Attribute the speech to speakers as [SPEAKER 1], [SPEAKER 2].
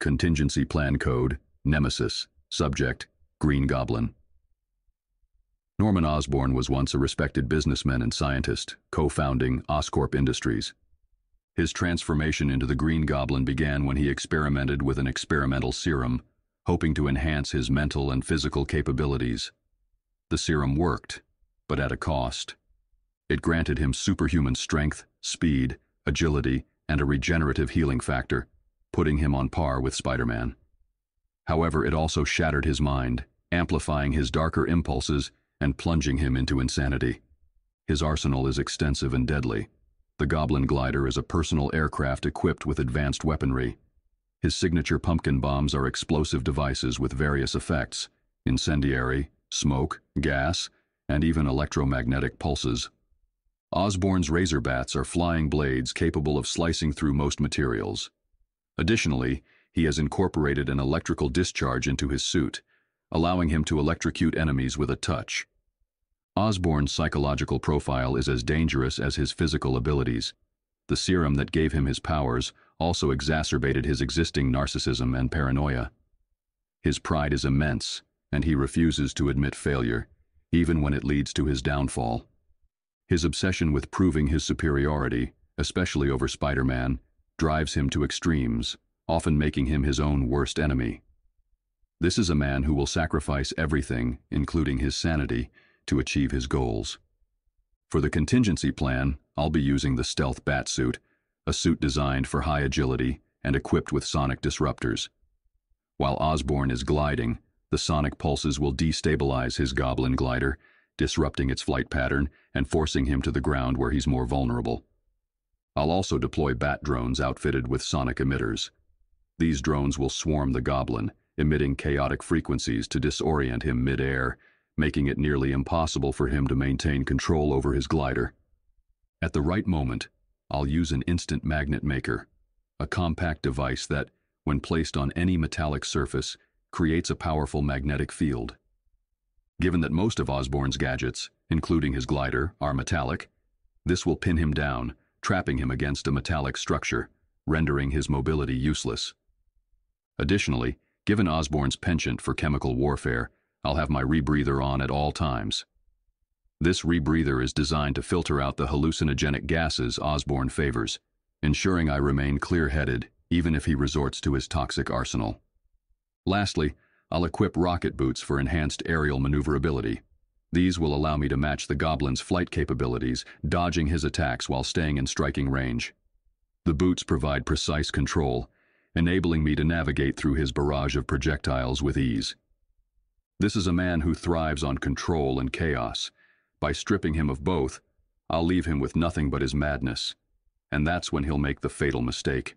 [SPEAKER 1] Contingency Plan Code, Nemesis, Subject, Green Goblin. Norman Osborn was once a respected businessman and scientist, co-founding Oscorp Industries. His transformation into the Green Goblin began when he experimented with an experimental serum, hoping to enhance his mental and physical capabilities. The serum worked, but at a cost. It granted him superhuman strength, speed, agility, and a regenerative healing factor, putting him on par with Spider-Man. However, it also shattered his mind, amplifying his darker impulses and plunging him into insanity. His arsenal is extensive and deadly. The Goblin Glider is a personal aircraft equipped with advanced weaponry. His signature pumpkin bombs are explosive devices with various effects, incendiary, smoke, gas, and even electromagnetic pulses. Osborn's razor bats are flying blades capable of slicing through most materials. Additionally, he has incorporated an electrical discharge into his suit, allowing him to electrocute enemies with a touch. Osborn's psychological profile is as dangerous as his physical abilities. The serum that gave him his powers also exacerbated his existing narcissism and paranoia. His pride is immense, and he refuses to admit failure, even when it leads to his downfall. His obsession with proving his superiority, especially over Spider-Man, drives him to extremes, often making him his own worst enemy. This is a man who will sacrifice everything, including his sanity, to achieve his goals. For the contingency plan, I'll be using the Stealth Batsuit, a suit designed for high agility and equipped with sonic disruptors. While Osborn is gliding, the sonic pulses will destabilize his goblin glider, disrupting its flight pattern and forcing him to the ground where he's more vulnerable. I'll also deploy bat drones outfitted with sonic emitters. These drones will swarm the goblin, emitting chaotic frequencies to disorient him mid-air making it nearly impossible for him to maintain control over his glider. At the right moment, I'll use an instant magnet maker, a compact device that, when placed on any metallic surface, creates a powerful magnetic field. Given that most of Osborn's gadgets, including his glider, are metallic, this will pin him down, trapping him against a metallic structure, rendering his mobility useless. Additionally, given Osborn's penchant for chemical warfare, I'll have my rebreather on at all times. This rebreather is designed to filter out the hallucinogenic gases Osborn favors, ensuring I remain clear-headed even if he resorts to his toxic arsenal. Lastly, I'll equip rocket boots for enhanced aerial maneuverability. These will allow me to match the Goblin's flight capabilities, dodging his attacks while staying in striking range. The boots provide precise control, enabling me to navigate through his barrage of projectiles with ease. This is a man who thrives on control and chaos. By stripping him of both, I'll leave him with nothing but his madness. And that's when he'll make the fatal mistake.